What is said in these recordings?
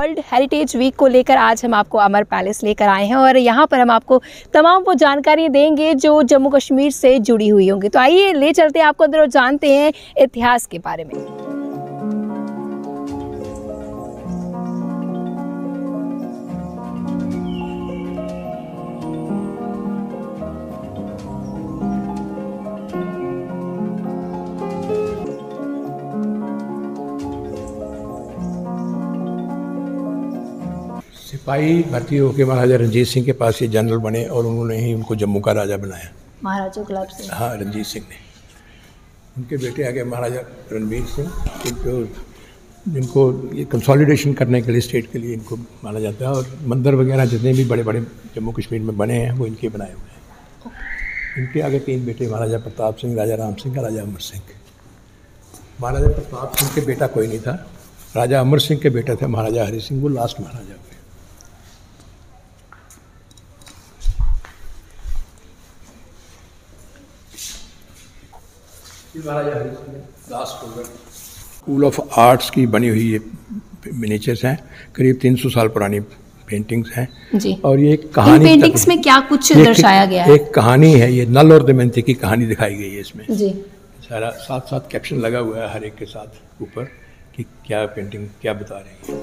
World heritage week को लेकर आज हम आपको अमर पैलेस लेकर आए हैं और यहाँ पर हम आपको तमाम वो जानकारी देंगे जो जम्मू कश्मीर से जुड़ी हुई होंगी। तो आइए, ले चलते हैं आपको अंदर जानते हैं इतिहास के बारे में। सिपाही भर्ती होकर महाराजा रंजीत सिंह के पास ये जनरल बने और उन्होंने ही उनको जम्मू का राजा बनाया। महाराजा गुलाब सिंह हाँ रंजीत सिंह ने। उनके बेटे आगे महाराजा रणवीर सिंह जिनको जिनको ये कंसोलिडेशन करने के लिए स्टेट के लिए इनको माना जाता है और मंदिर वगैरह जितने भी बड़े बड़े जम्मू कश्मीर में बने हैं वो इनके बनाए हुए हैं। इनके आगे तीन बेटे महाराजा प्रताप सिंह राजा राम सिंह और राजा अमर सिंह। महाराजा प्रताप सिंह के बेटा कोई नहीं था। राजा अमर सिंह के बेटा थे महाराजा हरि सिंह वो लास्ट महाराजा हुए। स्कूल ऑफ़ आर्ट्स की बनी हुई ये मिनीचर्स हैं। करीब 300 साल पुरानी पेंटिंग्स हैं। जी। और ये एक इन कहानी पेंटिंग्स में क्या कुछ दर्शाया गया है? एक कहानी है ये नल और दमयंती की कहानी दिखाई गई है इसमें। जी। सारा साथ साथ कैप्शन लगा हुआ है हर एक के साथ ऊपर कि क्या पेंटिंग क्या बता रही है।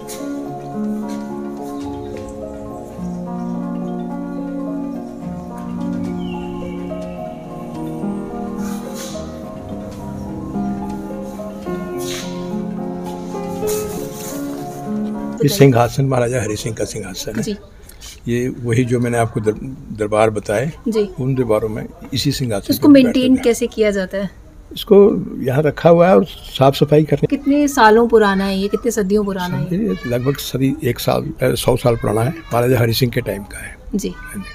ये सिंहासन महाराजा हरि सिंह का सिंहासन है। ये वही जो मैंने आपको दर, दरबार बताए उन दरबारों में इसी सिंहासन इसको मेंटेन कैसे किया जाता है? इसको यहाँ रखा हुआ है और साफ़ सफ़ाई करने कितने सालों पुराना है ये? कितने सदियों पुराना है लगभग सदी एक साल सौ साल पुराना है। महाराजा हरि सिंह के टाइम का है। जी।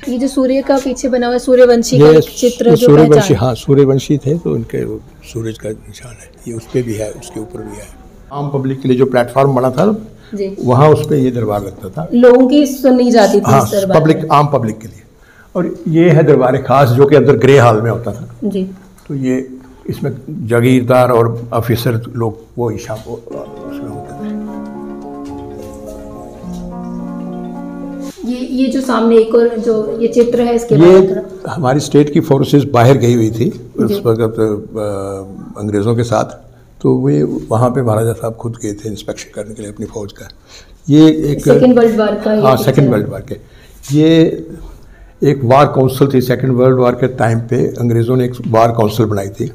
ये जो सूर्य का पीछे बना हुआ है सूर्यवंशी का चित्र जो सूर्यवंशी हाँ सूर्यवंशी थे तो उनके सूरज का निशान है। ये उस पर भी है उसके ऊपर भी है। आम पब्लिक के लिए जो प्लेटफॉर्म बना था जी वहाँ उस पर ये दरबार लगता था। लोगों की सुनी जाती थी हाँ दरबार पब्लिक आम पब्लिक के लिए। और ये है दरबार खास जो कि अंदर ग्रे हाल में होता था। जी। तो ये इसमें जागीरदार और ऑफिसर लोग वो ईशा उसमें होते थे। ये ये जो सामने एक और जो ये चित्र है इसके ये हमारी स्टेट की फोर्सेस बाहर गई हुई थी उस वक्त अंग्रेज़ों के साथ। तो वे वहाँ पे महाराजा साहब खुद गए थे इंस्पेक्शन करने के लिए अपनी फ़ौज का। ये एक सेकेंड वर्ल्ड वार का हाँ सेकेंड वर्ल्ड वार के। ये एक वार काउंसिल थी। सेकेंड वर्ल्ड वार के टाइम पे अंग्रेज़ों ने एक वार काउंसिल बनाई थी।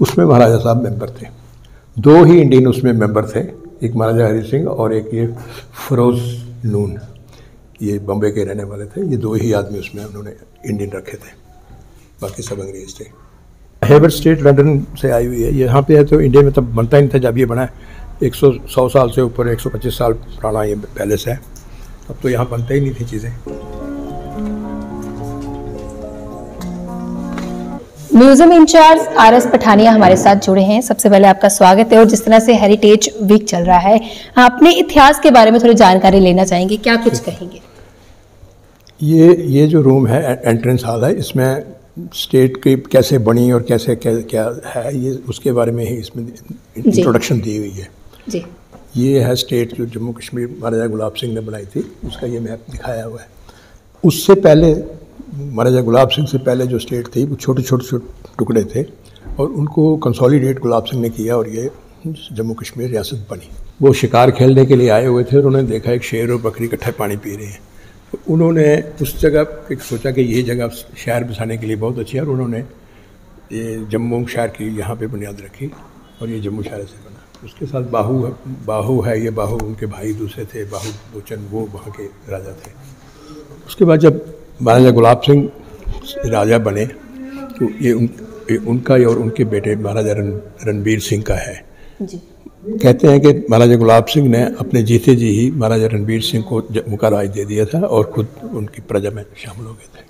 उसमें महाराजा साहब मेंबर थे। दो ही इंडियन उसमें मेंबर थे। एक महाराजा हरि सिंह और एक ये फरोज नून। ये बम्बे के रहने वाले थे। ये दो ही आदमी उसमें उन्होंने इंडियन रखे थे। बाकी सब अंग्रेज़ थे। हेबर स्टेट लंदन से आई हुई है। यहाँ पे है तो इंडिया में तब बनता ही नहीं था जब ये बना है। एक सौ सौ साल से ऊपर एक सौ पच्चीस साल पुराना ये पैलेस है। तब तो यहाँ बनता ही नहीं थी चीज़ें। Museum incharge R S Pathania हमारे साथ जुड़े हैं। सबसे पहले आपका स्वागत है और जिस तरह से हेरिटेज वीक चल रहा है अपने इतिहास के बारे में थोड़ी जानकारी लेना चाहेंगे? क्या कुछ कहेंगे? ये ये जो रूम है एंट्रेंस हॉल है इसमें स्टेट की कैसे बनी और कैसे क्या, क्या है ये उसके बारे में ही इसमें इंट्रोडक्शन दी हुई है। जी। ये है स्टेट जो जम्मू कश्मीर महाराजा गुलाब सिंह ने बनाई थी उसका ये मैप दिखाया हुआ है। उससे पहले महाराजा गुलाब सिंह से पहले जो स्टेट थी वो छोटे छोटे छोटे टुकड़े थे और उनको कंसोलिडेट गुलाब सिंह ने किया और ये जम्मू कश्मीर रियासत बनी। वो शिकार खेलने के लिए आए हुए थे और उन्होंने देखा एक शेर और बकरी इकट्ठे पानी पी रहे हैं। उन्होंने उस जगह सोचा कि ये जगह शहर बसाने के लिए बहुत अच्छी है और उन्होंने ये जम्मू शहर की यहाँ पे बुनियाद रखी और ये जम्मू शहर से बना। उसके साथ बाहू बाहू है ये बाहू उनके भाई दूसरे थे बाहू बोचन वो वहाँ के राजा थे। उसके बाद जब महाराजा गुलाब सिंह राजा बने तो ये, उन, ये उनका और उनके बेटे महाराजा रण रणबीर सिंह का है। जी। कहते हैं कि महाराजा गुलाब सिंह ने अपने जीते जी ही महाराजा रणबीर सिंह को जम्मू का राज दे दिया था और खुद उनकी प्रजा में शामिल हो गए थे।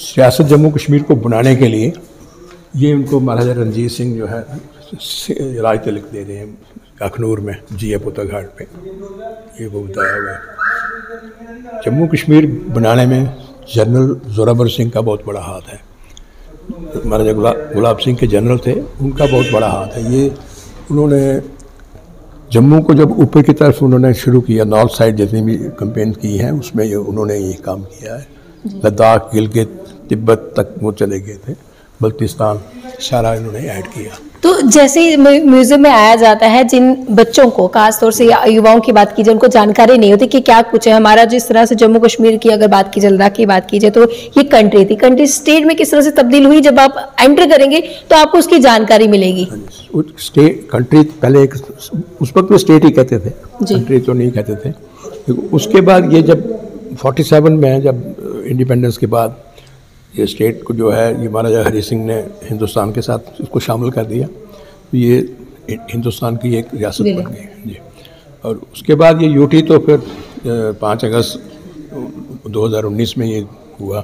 सियासत जम्मू कश्मीर को बनाने के लिए ये उनको महाराजा रणजीत सिंह जो है राज तिलक दे रहे हैं अखनूर में, जिया पोता घाट पे। ये वो बताया हुआ है। जम्मू कश्मीर बनाने में जनरल जोरावर सिंह का बहुत बड़ा हाथ है। महाराजा गुलाब गुलाब सिंह के जनरल थे, उनका बहुत बड़ा हाथ है। ये उन्होंने जम्मू को जब ऊपर की तरफ़ उन्होंने शुरू किया नॉर्थ साइड जितनी भी कंपेन की हैं उसमें ये उन्होंने ये काम किया है। लद्दाख गिलगित तिब्बत तक वो चले गए थे। बल्तिस्तान सारा इन्होंने ऐड किया। तो जैसे ही म्यूज़ियम में आया जाता है जिन बच्चों को खासतौर से युवाओं की बात की जाए उनको जानकारी नहीं होती कि क्या कुछ है। हमारा जिस तरह से जम्मू कश्मीर की अगर बात की जाए लद्दाख की बात की जाए तो ये कंट्री थी। कंट्री स्टेट में किस तरह से तब्दील हुई जब आप एंटर करेंगे तो आपको उसकी जानकारी मिलेगी। स्टेट कंट्री पहले एक उस वक्त में स्टेट ही कहते थे। कंट्री तो नहीं कहते थे। उसके बाद ये जब 47 में जब इंडिपेंडेंस के बाद ये स्टेट को जो है ये महाराजा हरि सिंह ने हिंदुस्तान के साथ उसको शामिल कर दिया तो ये हिंदुस्तान की एक रियासत बन गई जी। और उसके बाद ये यूटी तो फिर पाँच अगस्त 2019 में ये हुआ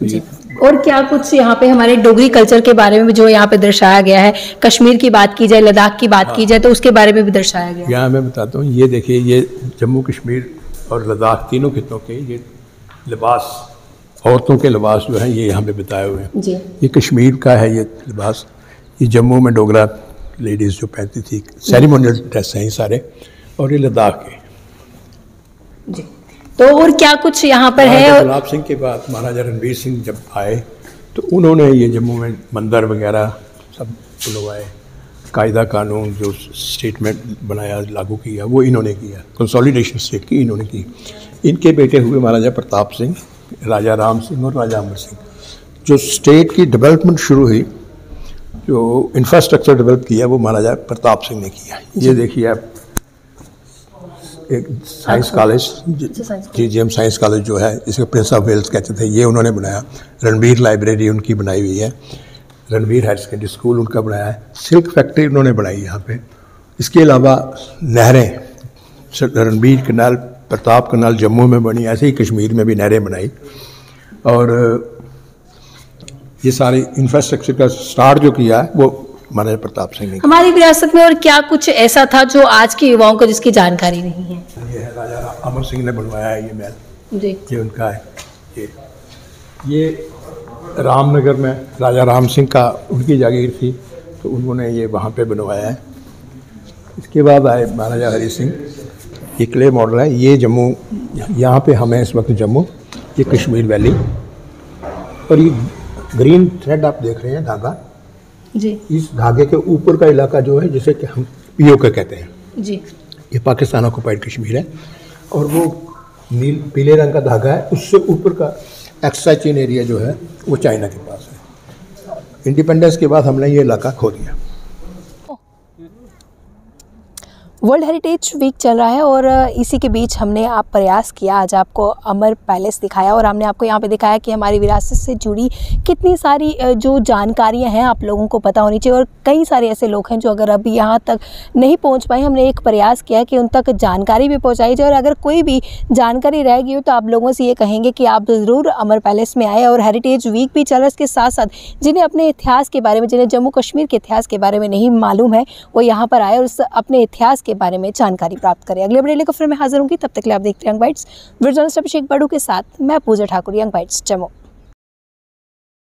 तो ये और क्या कुछ यहाँ पे हमारे डोगरी कल्चर के बारे में जो यहाँ पे दर्शाया गया है कश्मीर की बात की जाए लद्दाख की बात हाँ। की जाए तो उसके बारे में भी दर्शाया गया यहाँ मैं बताता हूँ ये देखिए ये जम्मू कश्मीर और लद्दाख तीनों खितों के ये लिबास औरतों के लिबास जो हैं ये यहाँ पे बताए हुए हैं। ये कश्मीर का है ये लिबास। ये जम्मू में डोगरा लेडीज़ जो पहनती थी सेरेमोनियल ड्रेस हैं ये सारे और ये लद्दाख के। जी। तो और क्या कुछ यहाँ पर है? और गुलाब सिंह के बाद महाराजा रणवीर सिंह जब आए तो उन्होंने ये जम्मू में मंदिर वगैरह सब खुलवाए। कायदा कानून जो स्टेटमेंट बनाया लागू किया वो इन्होंने किया। कंसोलिडेशन स्टेट की इन्होंने की। इनके बेटे हुए महाराजा प्रताप सिंह। राजा राम सिंह और राजा अमर सिंह। जो स्टेट की डेवलपमेंट शुरू हुई जो इंफ्रास्ट्रक्चर डेवलप किया वो महाराजा प्रताप सिंह ने किया। ये देखिए आप एक science college G G M science college जो है इसे प्रिंस ऑफ़ वेल्स कहते थे। ये उन्होंने बनाया। रणवीर लाइब्रेरी उनकी बनाई हुई है। रणवीर हायर सेकेंडरी स्कूल उनका बनाया है। सिल्क फैक्ट्री उन्होंने बनाई यहाँ पे। इसके अलावा नहरें रणबीर कनाल प्रताप कनाल जम्मू में बनी ऐसे ही कश्मीर में भी नहरें बनाई। और ये सारे इंफ्रास्ट्रक्चर का स्टार्ट जो किया है वो महाराजा प्रताप सिंह ने हमारी विरासत में और क्या कुछ ऐसा था जो आज के युवाओं को जिसकी जानकारी नहीं है? ये है राजा अमर सिंह ने बनवाया है ये महल। जी। ये उनका है। ये ये रामनगर में राजा राम सिंह का उनकी जागीर थी तो उन्होंने ये वहाँ पे बनवाया है। इसके बाद आए महाराजा हरि सिंह। ये क्ले मॉडल है ये जम्मू यहाँ पे हमें इस वक्त जम्मू ये कश्मीर वैली और ये ग्रीन थ्रेड आप देख रहे हैं धागा। जी। इस धागे के ऊपर का इलाका जो है जिसे कि हम पीओ के कहते हैं। जी। ये पाकिस्तान ऑक्युपाइड कश्मीर है। और वो नील पीले रंग का धागा है। उससे ऊपर का एक्स्ट्रा चीन एरिया जो है वो चाइना के पास है। इंडिपेंडेंस के बाद हमने ये इलाका खो दिया। वर्ल्ड हेरिटेज वीक चल रहा है और इसी के बीच हमने आप प्रयास किया। आज आपको अमर पैलेस दिखाया और हमने आपको यहाँ पे दिखाया कि हमारी विरासत से जुड़ी कितनी सारी जो जानकारियाँ हैं आप लोगों को पता होनी चाहिए और कई सारे ऐसे लोग हैं जो अगर अभी यहाँ तक नहीं पहुँच पाए, हमने एक प्रयास किया कि उन तक जानकारी भी पहुँचाई जाए और अगर कोई भी जानकारी रह गई हो तो आप लोगों से ये कहेंगे कि आप ज़रूर अमर पैलेस में आए और हेरिटेज वीक भी चल रहा है इसके साथ साथ जिन्हें अपने इतिहास के बारे में, जिन्हें जम्मू कश्मीर के इतिहास के बारे में नहीं मालूम है, वो यहाँ पर आए और उस अपने इतिहास के बारे में जानकारी प्राप्त करें। अगले बड़े लेकर फिर मैं हाजिर होंगी, तब तक के लिए आप देखते हैं यंग बाइट्स। जर्नलिस्ट अभिषेक बड़ू के साथ, मैं पूजा ठाकुर, यंग बाइट्स, जम्मू।